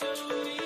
to leave.